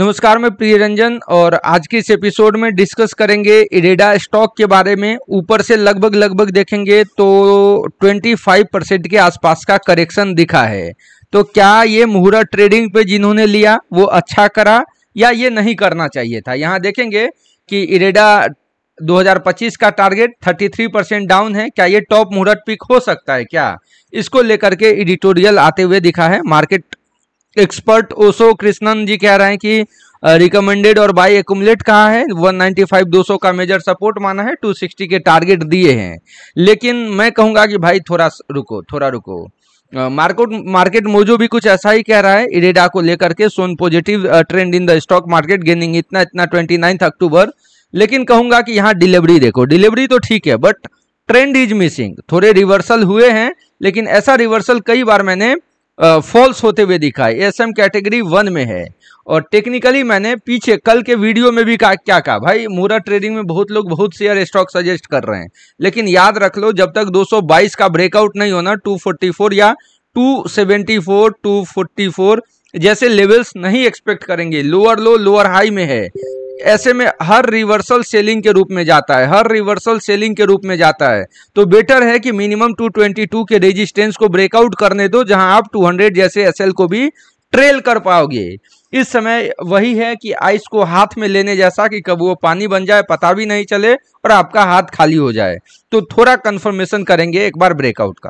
नमस्कार, मैं प्रिय रंजन और आज के इस एपिसोड में डिस्कस करेंगे इरेडा स्टॉक के बारे में। ऊपर से लगभग लगभग देखेंगे तो 25 परसेंट के आसपास का करेक्शन दिखा है। तो क्या ये मुहूर्त ट्रेडिंग पे जिन्होंने लिया, वो अच्छा करा या ये नहीं करना चाहिए था? यहाँ देखेंगे कि इरेडा 2025 का टारगेट 33 परसेंट डाउन है। क्या ये टॉप मुहूर्त पिक हो सकता है क्या? इसको लेकर के एडिटोरियल आते हुए दिखा है। मार्केट एक्सपर्ट ओसो कृष्णन जी कह रहे हैं कि रिकमेंडेड और बाई एकुमुलेट कहा है? 195 200 का मेजर सपोर्ट माना है 260 के टारगेट दिए हैं। लेकिन मैं कहूँगा कि भाई थोड़ा रुको थोड़ा रुको। मार्केट मार्केट मोजो भी कुछ ऐसा ही कह रहा है इरेडा को लेकर के सोन positive trend in the stock market gaining इतना इतना ट्वेंटी अक्टूबर लेकिन कहूँगा कि यहाँ डिलीवरी देखो डिलीवरी तो ठीक है बट ट्रेंड इज़ मिसिंग थोड़े रिवर्सल हुए हैं, लेकिन ऐसा रिवर्सल कई बार मैंने फॉल्स होते हुए दिखा है। एस एम कैटेगरी वन में है। और टेक्निकली मैंने पीछे कल के वीडियो में भी कहा, क्या कहा? भाई मूरा ट्रेडिंग में बहुत लोग बहुत शेयर स्टॉक सजेस्ट कर रहे हैं। लेकिन याद रख लो, जब तक 222 का ब्रेकआउट नहीं होना 244 या 274 244 जैसे लेवल्स नहीं एक्सपेक्ट करेंगे लोअर लो लोअर हाई में है। ऐसे में हर रिवर्सल सेलिंग के रूप में जाता है, हर रिवर्सल सेलिंग के रूप में जाता है। तो बेटर है कि मिनिमम 222 के रेजिस्टेंस को ब्रेकआउट करने दो, जहाँ आप 200 जैसे एसएल को भी ट्रेल कर पाओगे। इस समय वही है कि आइस को हाथ में लेने जैसा कि कब वो पानी बन जाए, पता भी नहीं चले और आपका हाथ खाली हो जाए। तो थोड़ा कंफर्मेशन करेंगे एक बार ब्रेकआउट का।